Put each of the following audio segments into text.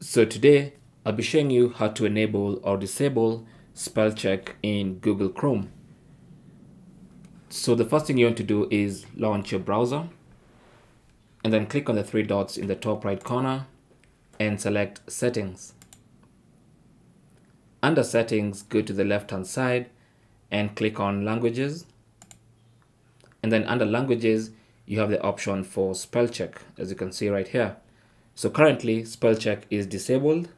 So today I'll be showing you how to enable or disable spell check in Google Chrome. So the first thing you want to do is launch your browser and then click on the three dots in the top right corner and select settings. Under settings, go to the left hand side and click on languages. And then under languages, you have the option for spell check as you can see right here. So currently spell check is disabled.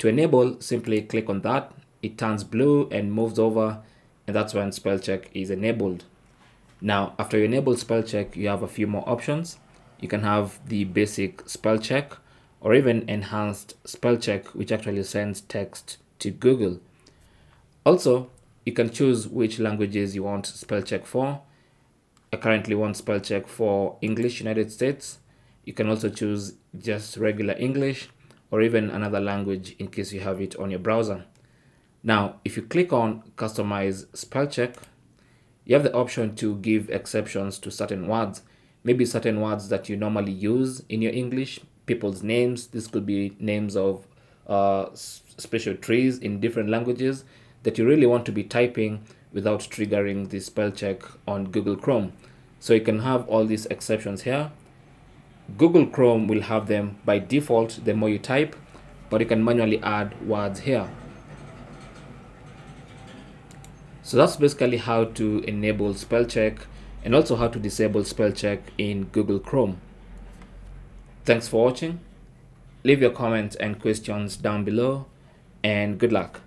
To enable, simply click on that. It turns blue and moves over and that's when spell check is enabled. Now, after you enable spell check, you have a few more options. You can have the basic spell check or even enhanced spell check, which actually sends text to Google. Also, you can choose which languages you want spell check for. I currently want spell check for English United States you can also choose just regular English or even another language in case you have it on your browser. Now, if you click on customize spell check, you have the option to give exceptions to certain words, maybe certain words that you normally use in your English, people's names. This could be names of uh, special trees in different languages that you really want to be typing without triggering the spell check on Google Chrome. So you can have all these exceptions here Google Chrome will have them by default the more you type, but you can manually add words here. So that's basically how to enable spell check and also how to disable spell check in Google Chrome. Thanks for watching. Leave your comments and questions down below and good luck.